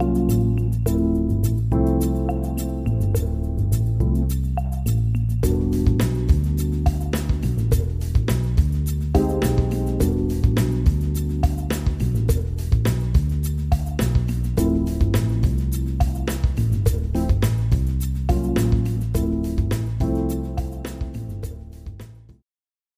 you